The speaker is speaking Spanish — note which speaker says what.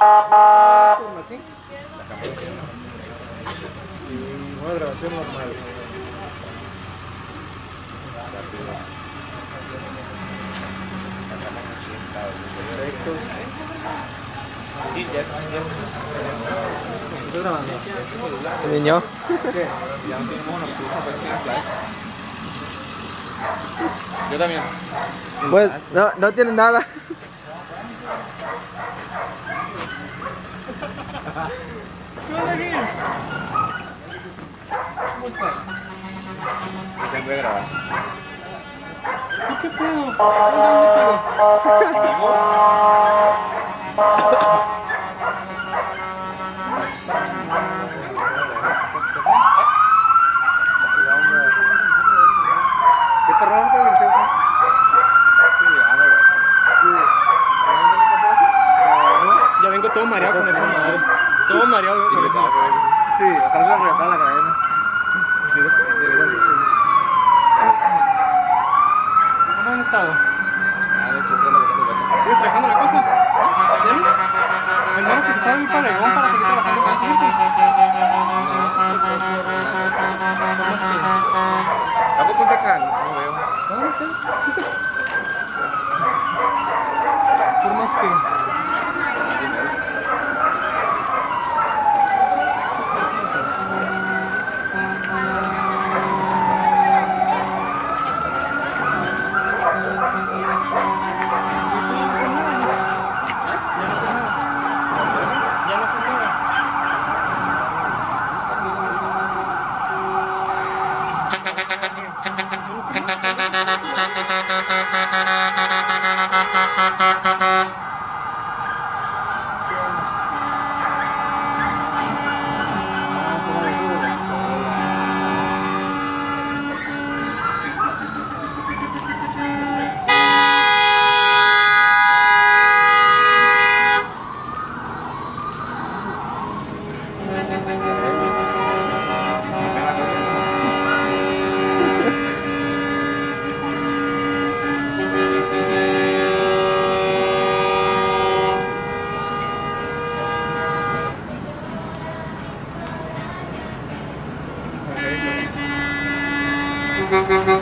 Speaker 1: aquí? Sí, una grabación normal. Perfecto. Estoy grabando.
Speaker 2: niño?
Speaker 1: ¿Qué?
Speaker 3: Yo también.
Speaker 2: Pues no, no tiene nada.
Speaker 3: Se puede grabar.
Speaker 1: ¿Qué pedo? ¿Dónde ¿Qué te rompe el incenso?
Speaker 4: Ya vengo todo mareado con el madre. Todo mareado con el.
Speaker 1: Sí, regalar la cadena.
Speaker 3: Hacer.
Speaker 4: ¿Sigues trabajando la cosa? ¿Sí? Hermano, que se sabe muy paregón para seguir trabajando con gente.
Speaker 3: Tampoco un tecán, no veo.
Speaker 4: Por Thank you.